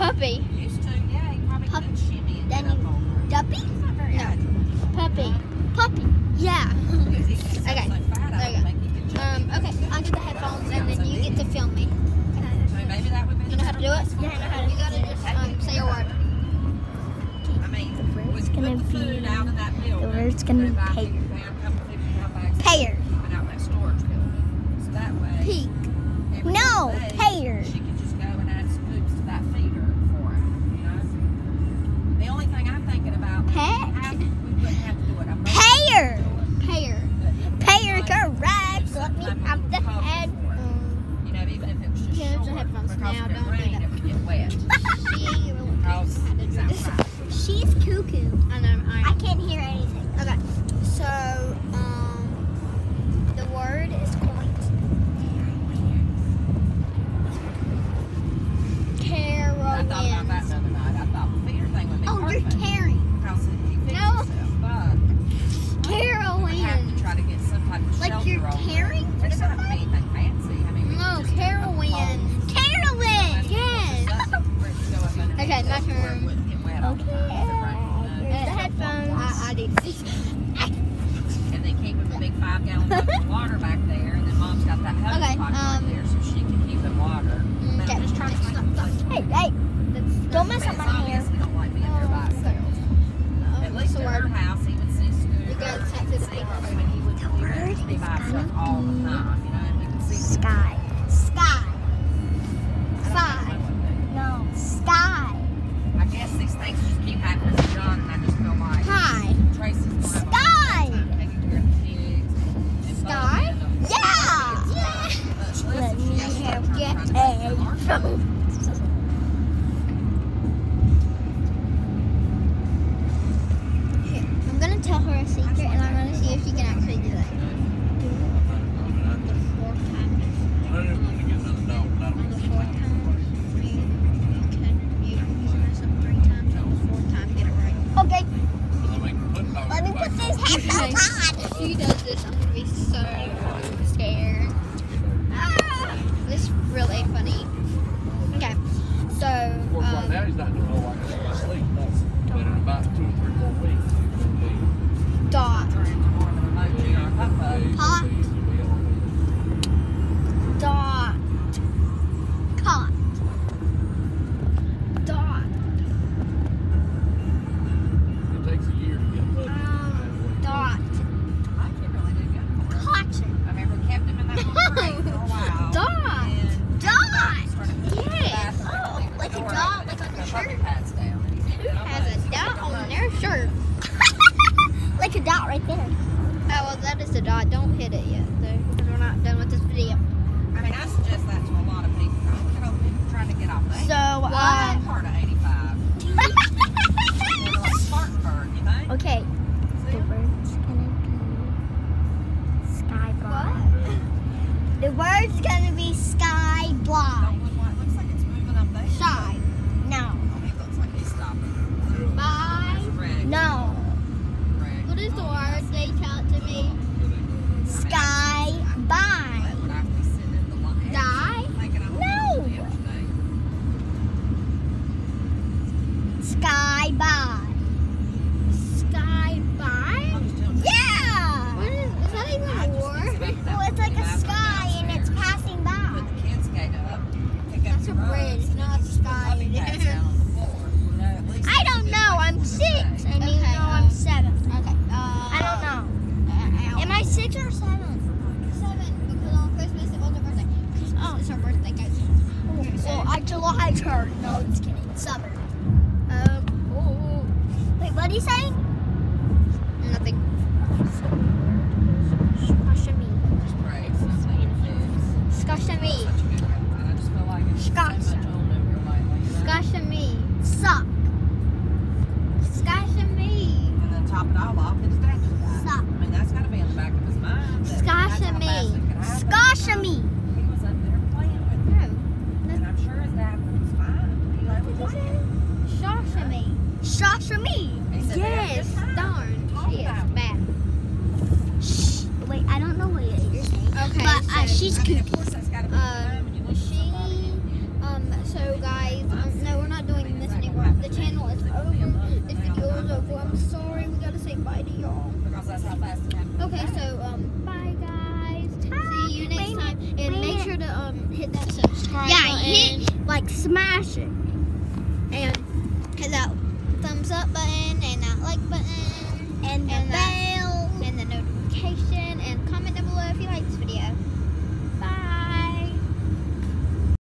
Puppy. Used to, yeah. You probably Pup- Duppy? No. Puppy. Puppy. Yeah. okay. So um, okay, I'll get the headphones and then you get to film me. You know how to do it? Yeah, I know how to do it. You gotta just um, say a word. I mean, the gonna the food be, out of that building, the word's gonna be payer. Payer. Peak. No. There's some on here. The bird is coming. right now he's not doing a whole lot because he's asleep. But in about right there. Oh, well, that is the dot. Don't hit it yet, though, because we're not done with this video. I mean, I suggest that to a lot of people. I don't know people trying to get off that. So, um, part of next car. No, I'm kidding. Summer. Um, oh. Wait, what are you saying? Yeah, she's I mean, kooky. of course, that's got to be Um, um, when you lose she, um, so guys, um, no, we're not doing this anymore. The channel is over. This video is over. I'm sorry. We gotta say bye to y'all. Because that's how fast it happens. Okay, so um, bye guys. See you next time, and make sure to um hit that subscribe Yeah, button hit like smash it.